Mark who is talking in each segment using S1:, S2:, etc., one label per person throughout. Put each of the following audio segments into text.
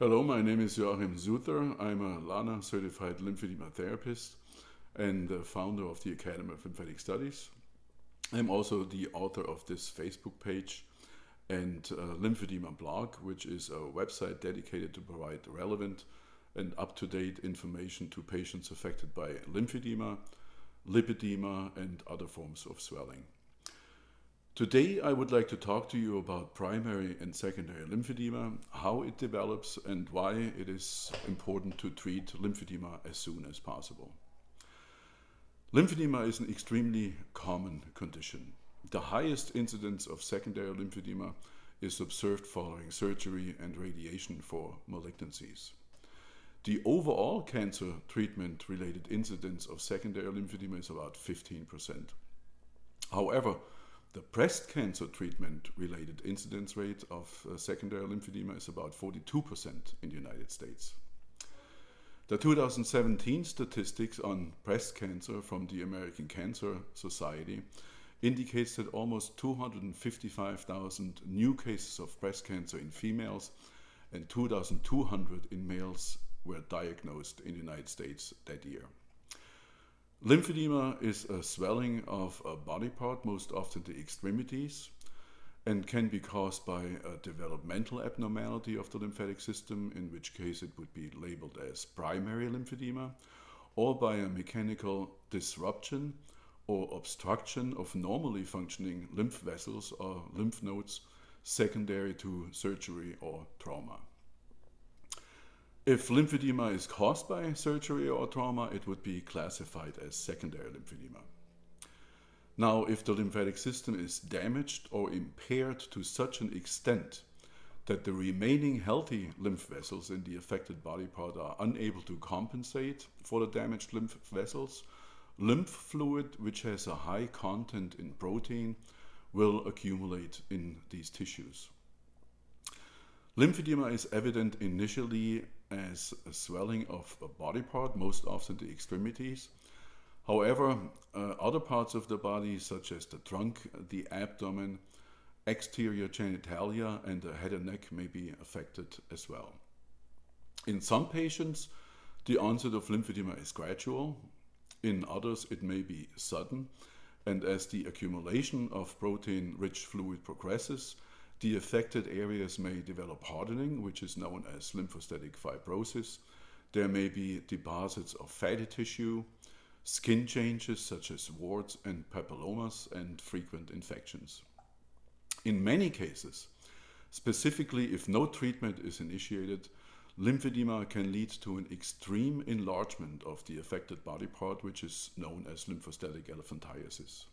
S1: Hello, my name is Joachim Zuther. I'm a LANA certified lymphedema therapist and the founder of the Academy of Lymphatic Studies. I'm also the author of this Facebook page and uh, lymphedema blog, which is a website dedicated to provide relevant and up to date information to patients affected by lymphedema, lipedema, and other forms of swelling. Today, I would like to talk to you about primary and secondary lymphedema, how it develops, and why it is important to treat lymphedema as soon as possible. Lymphedema is an extremely common condition. The highest incidence of secondary lymphedema is observed following surgery and radiation for malignancies. The overall cancer treatment related incidence of secondary lymphedema is about 15%. However, the breast cancer treatment related incidence rate of uh, secondary lymphedema is about 42% in the United States. The 2017 statistics on breast cancer from the American Cancer Society indicates that almost 255,000 new cases of breast cancer in females and 2,200 in males were diagnosed in the United States that year. Lymphedema is a swelling of a body part, most often the extremities, and can be caused by a developmental abnormality of the lymphatic system, in which case it would be labeled as primary lymphedema, or by a mechanical disruption or obstruction of normally functioning lymph vessels or lymph nodes secondary to surgery or trauma. If lymphedema is caused by surgery or trauma, it would be classified as secondary lymphedema. Now, if the lymphatic system is damaged or impaired to such an extent that the remaining healthy lymph vessels in the affected body part are unable to compensate for the damaged lymph vessels, lymph fluid, which has a high content in protein, will accumulate in these tissues. Lymphedema is evident initially as a swelling of a body part, most often the extremities. However, uh, other parts of the body, such as the trunk, the abdomen, exterior genitalia, and the head and neck, may be affected as well. In some patients, the onset of lymphedema is gradual. In others, it may be sudden. And as the accumulation of protein rich fluid progresses, the affected areas may develop hardening, which is known as lymphostatic fibrosis. There may be deposits of fatty tissue, skin changes such as warts and papillomas, and frequent infections. In many cases, specifically if no treatment is initiated, lymphedema can lead to an extreme enlargement of the affected body part, which is known as lymphostatic elephantiasis.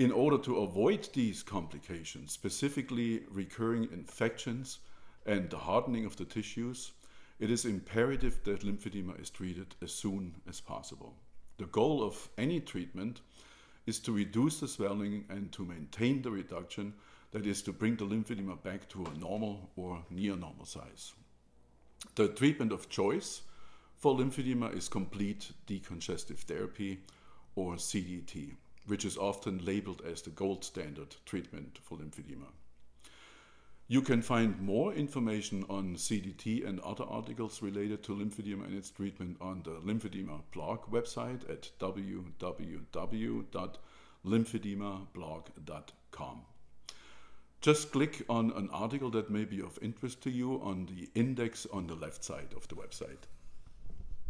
S1: In order to avoid these complications, specifically recurring infections and the hardening of the tissues, it is imperative that lymphedema is treated as soon as possible. The goal of any treatment is to reduce the swelling and to maintain the reduction, that is, to bring the lymphedema back to a normal or near normal size. The treatment of choice for lymphedema is complete decongestive therapy or CDT which is often labeled as the gold standard treatment for lymphedema. You can find more information on CDT and other articles related to lymphedema and its treatment on the lymphedema blog website at www.lymphedemablog.com. Just click on an article that may be of interest to you on the index on the left side of the website.